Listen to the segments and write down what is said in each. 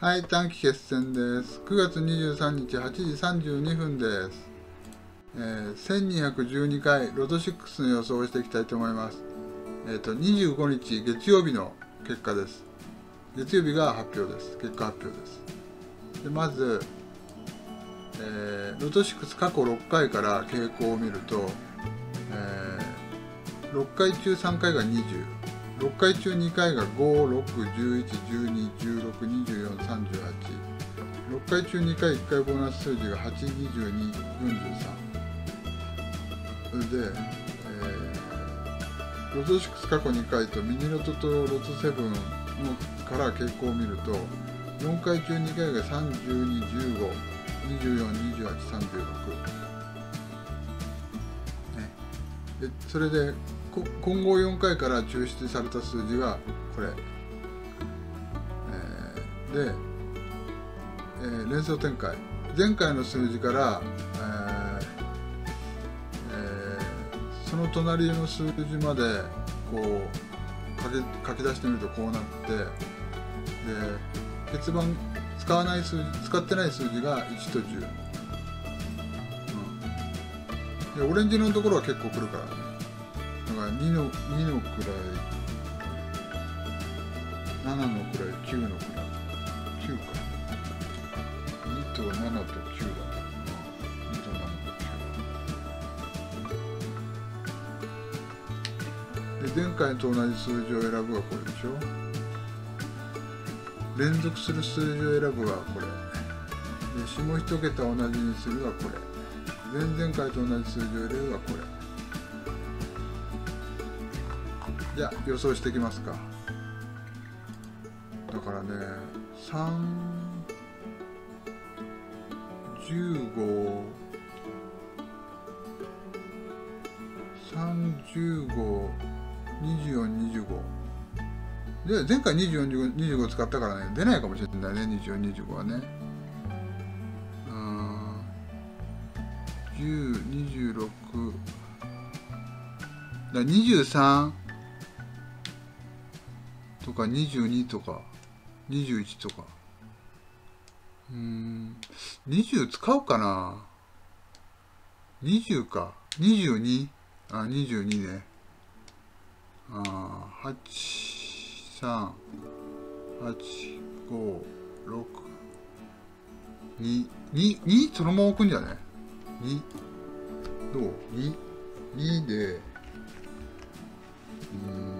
はい、短期決戦です。9月23日8時32分です。えー、1212回ロト6の予想をしていきたいと思います。えっ、と、25日月曜日の結果です。月曜日が発表です。結果発表です。でまず、えーロト6過去6回から傾向を見ると、えー6回中3回が20。6回中2回が5611112162438 6回中2回1回ボーナス数字が82243それで、えーロト6過去2回とミニロトとロト7のから傾向を見ると4回中2回が3215242836ね。でそれで混合4回から抽出された数字がこれ、えーで、えー連想展開。前回の数字から、えーえーその隣の数字までこう書き書き出してみるとこうなってで結番使わない数字使ってない数字が1と10、うん、でオレンジのところは結構くるから。ねだから2の ,2 のくらい7のくらい9のくらい9か2と7と9だな2と7と9で前回と同じ数字を選ぶはこれでしょ連続する数字を選ぶはこれで下一桁同じにするはこれ前々回と同じ数字を入れるはこれじゃあ予想していきますか。だからね3 15 35 2425で前回2425使ったからね出ないかもしれないね2425はね。うん1026だ23か22とか21とか。うん20使うかな？20か。22あ22ね。あー8 3 8 5 6 2 2 2そのまま置くんじゃね？2どう ?2 2で。うん。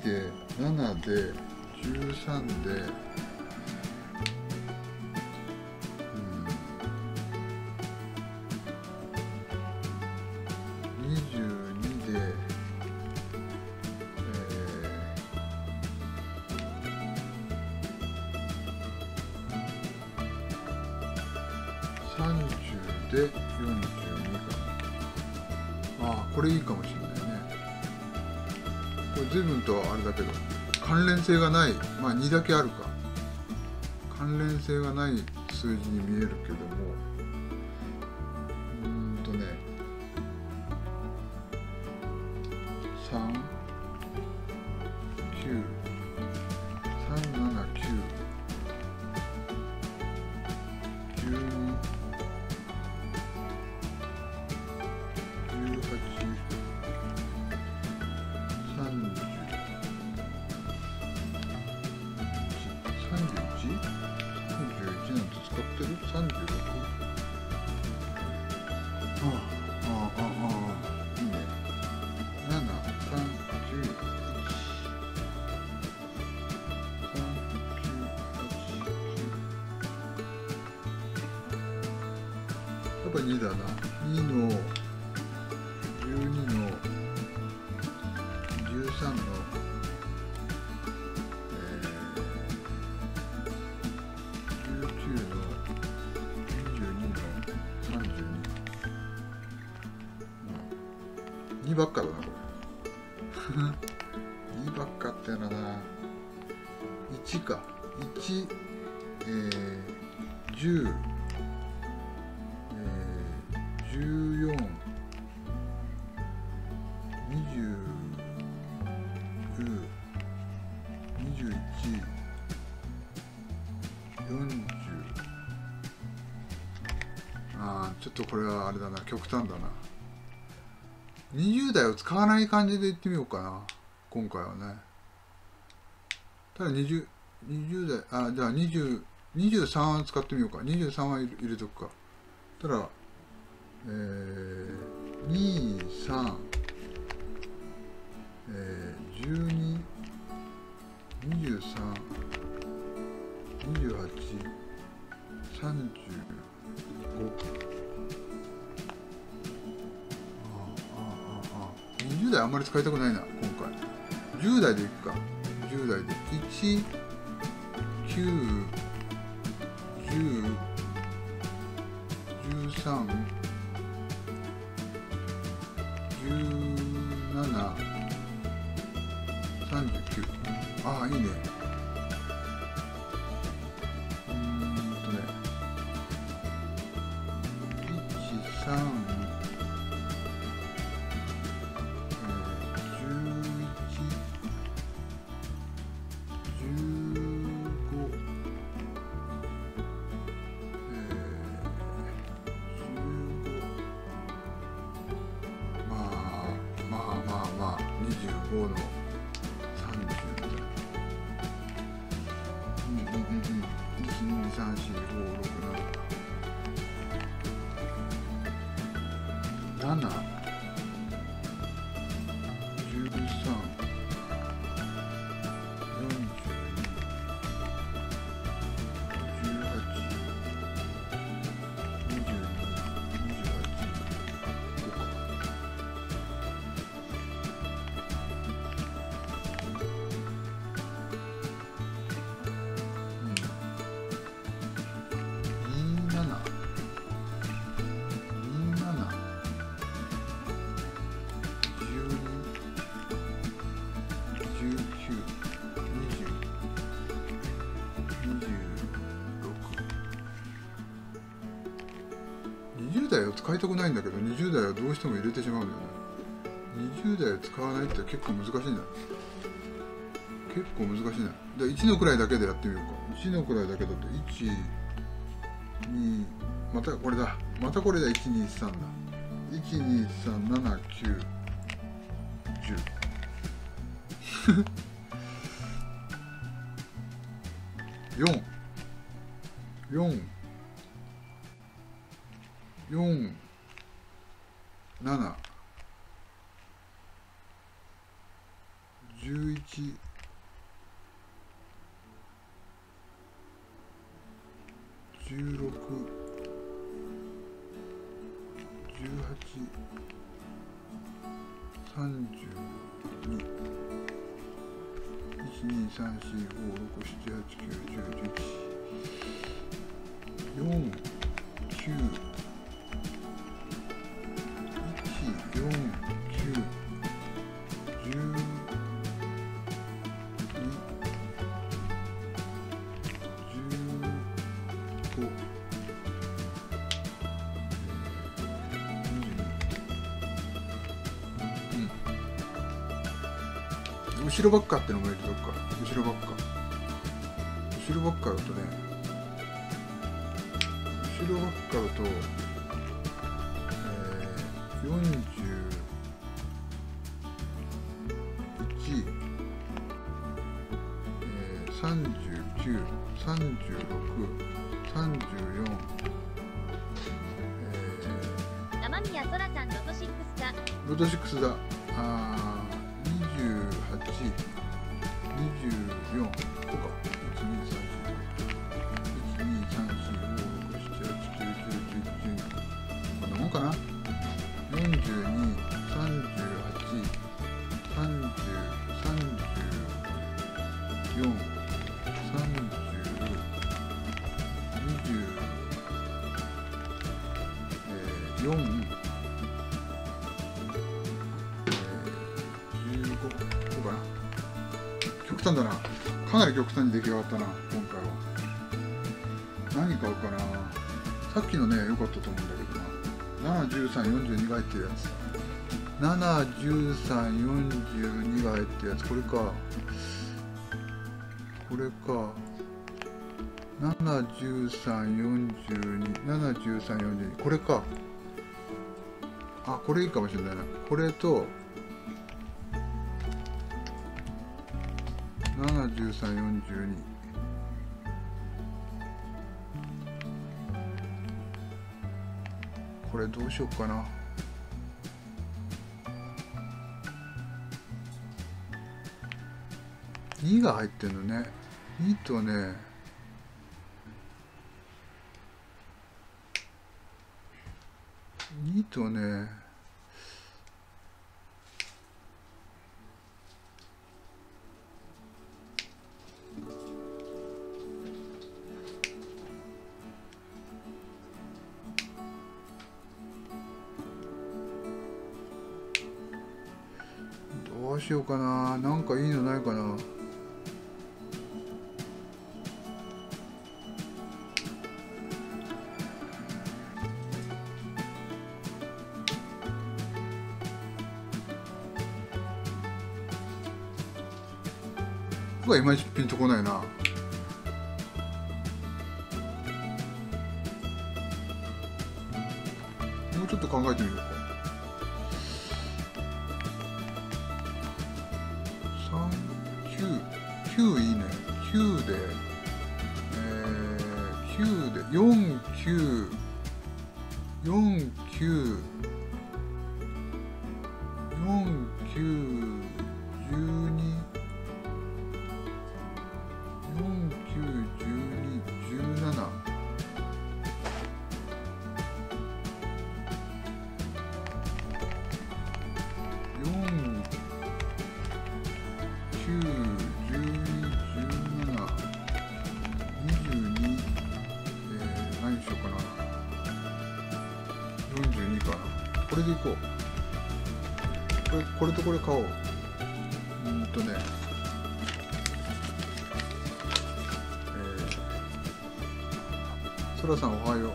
2で7で13でうん。22でえー、30で42か。なあこれいいかもしれない。随分とあれだけど関連性がないまあ2だけあるか。関連性がない数字に見えるけども。うんとねっぱ2だな。2の12の13のえー、19の22の32、うん、2ばっかだなこれ。2ばっかってのはな。1か。1えー、10 14 20 21 40ああちょっとこれはあれだな。極端だな。20代を使わない感じでいってみようかな。今回はね。ただ2020 20代あじゃあ2023は使ってみようか。23は入れとくか。ただえー、23えー、12 23 28 3520代あんまり使いたくないな今回10代でいくか10代で1 9 10 13な。39ああいいね。の20代を使いたくないんだけど20代はどうしても入れてしまうんだよね。20代を使わないって結構難しいんだ結構難しいなじゃ1のくらいだけでやってみようか。1のくらいだけだと1 2またこれだ。またこれだ123だ。1237910 4 4 4 7 11 16 18 32 123456789101149後ろばっかってのも入れとくか。後ろばっか。後ろばっかだとね後ろばっかだと、えー、41、えー、39、36、34、えー、天宮そらさんロト6だ。ロト6だ。あ28、24とか、1、2、3、4、5、6、7、8、9、10、11、こんなもんかな ?42、38、30、34、30、20、えー、4、極端だな。かなり極端に出来上がったな今回は。何買うかな。さっきのね良かったと思うんだけどな。71342が入ってるやつ。71342が入ってるやつ。これか。これか。71342 71342これか。あこれいいかもしれないな。これと71342これどうしようかな。2が入ってんのね。2とね。2とね。しようかな。なんかいいのないかな。がいまいちピンとこないな。もうちょっと考えてみようか49、49、49、12、49121749れでいこうこれこれとこれ買おううんとねそらさんおはよう。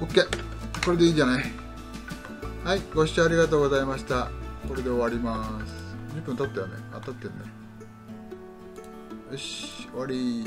OK! これでいいんじゃないはい、ご視聴ありがとうございました。これで終わります。10分経ったよね。当たってるね。よし、終わり